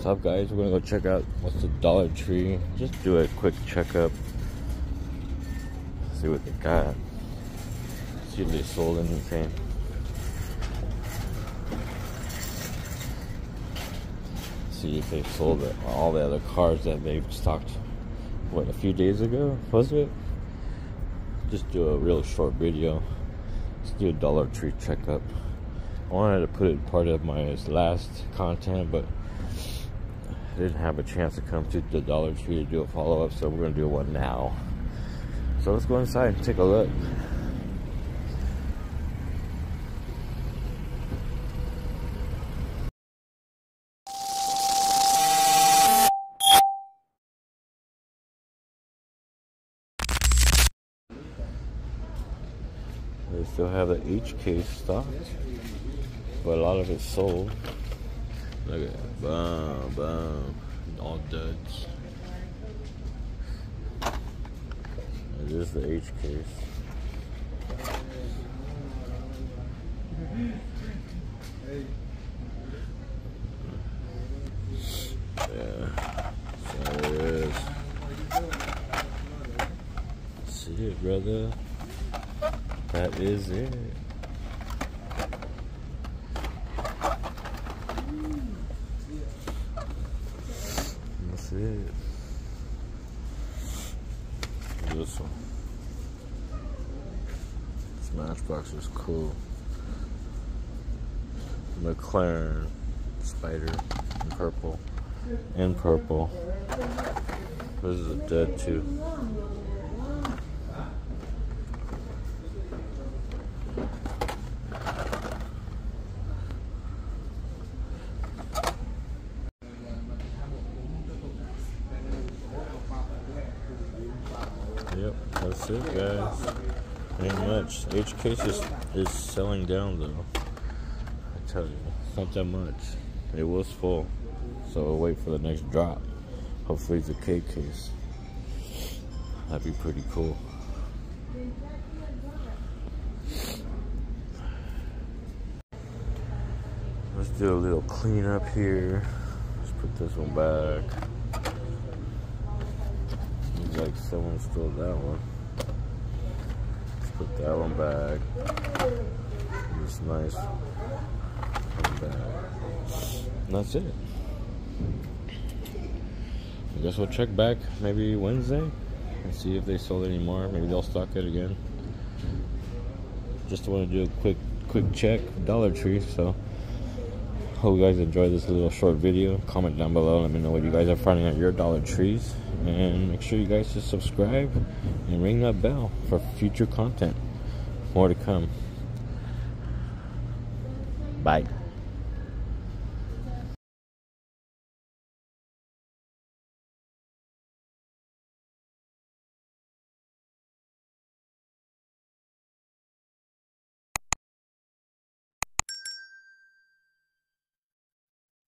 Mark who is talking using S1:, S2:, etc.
S1: What's up, guys? We're gonna go check out what's the Dollar Tree. Just do a quick checkup. See what they got. See if they sold anything. See if they sold it, all the other cars that they've stocked. What a few days ago was it? Just do a real short video. Let's do a Dollar Tree checkup. I wanted to put it part of my last content, but didn't have a chance to come to the Dollar Tree to do a follow up, so we're gonna do one now. So let's go inside and take a look. They still have the H case stocked, but a lot of it's sold. Look at that. Boom, boom. All duds. It is the H case. Yeah. So it is. See it, brother. That is it. It. This one. Smashbox is cool. McLaren Spider in purple. In purple. This is a dead too. That's it, guys. Ain't much. H case is, is selling down though. I tell you, it's not that much. It was full, so we'll wait for the next drop. Hopefully, it's a K case. That'd be pretty cool. Let's do a little cleanup here. Let's put this one back. Like someone stole that one. Let's put that one back. This nice that's it. I guess we'll check back maybe Wednesday and see if they sold any more. Maybe they'll stock it again. Just want to do a quick quick check. Dollar Tree, so hope you guys enjoyed this little short video. Comment down below. Let me know what you guys are finding at your Dollar Trees. And make sure you guys just subscribe and ring that bell for future content. More to come. Bye.